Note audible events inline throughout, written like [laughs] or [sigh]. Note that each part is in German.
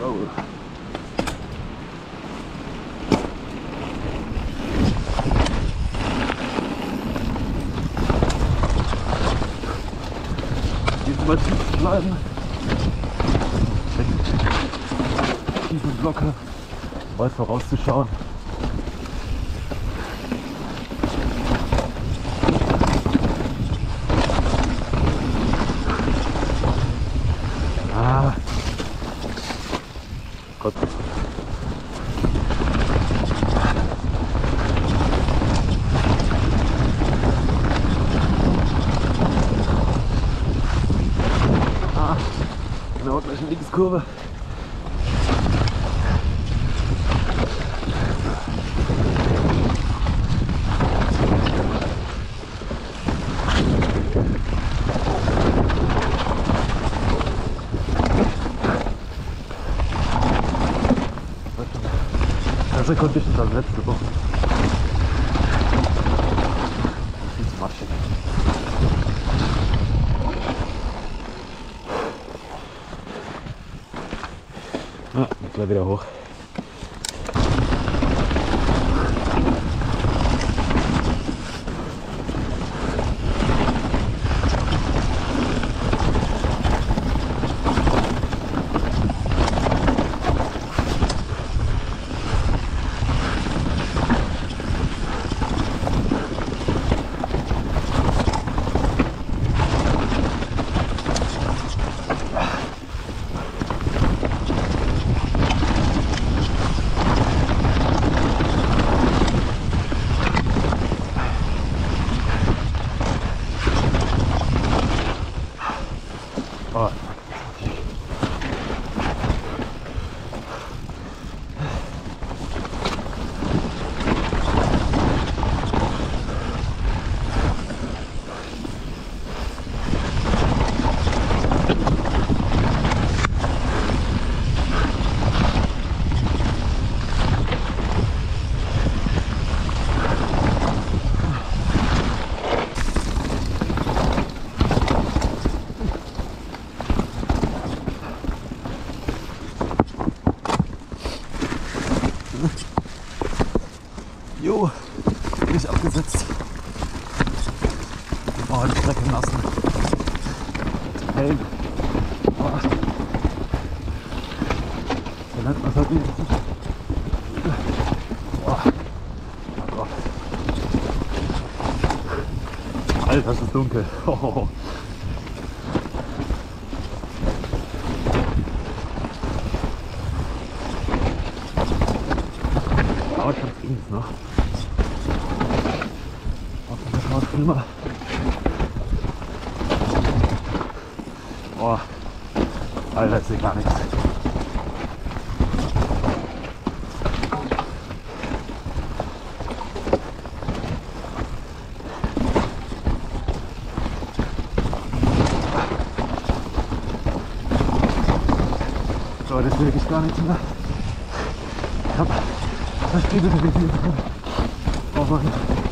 roll. Jetzt mal tief bleiben. Tief und locker. Weit vorauszuschauen. courbe. Także kończy się ta rzecz, bo Ah, ik wil weer hoog. Jo, nicht abgesetzt. Oh, die Strecke nass. Hey. Oh. So nennt man es halt nicht. Oh. Oh Gott. Alter, es ist dunkel. [laughs] Oh. Aber schon ging's noch. Schlimmer. Boah. Alter, ich sehe gar nichts. So, das sehe ich gar nichts mehr. Ich hab das Spiegel gewesen. Oh Mann.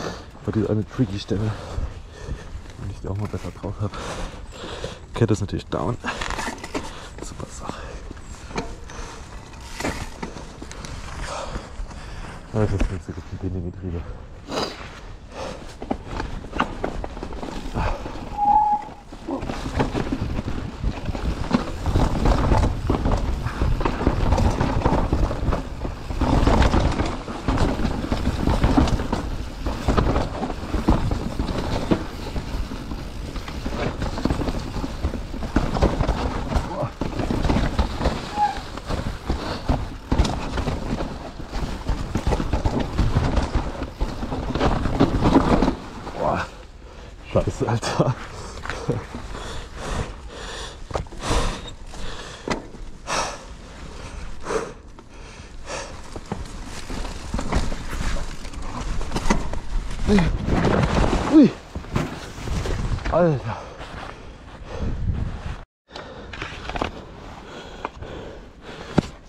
War diese eine tricky Stelle, wenn ich die auch mal besser drauf habe. Kette ist natürlich down. Super Sache. Das ist jetzt so gut ein Pinigetriebe. Scheiße, Alter. Ui. Alter.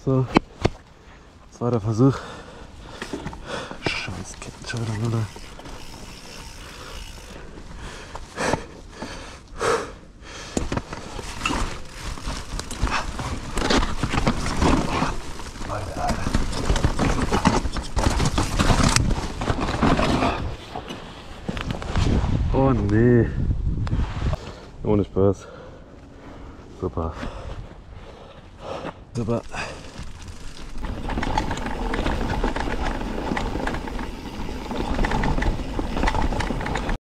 So. Zweiter Versuch. Scheiß Kettenschaltung, oder? Alter, Nee. Ohne Spaß. Super. Super.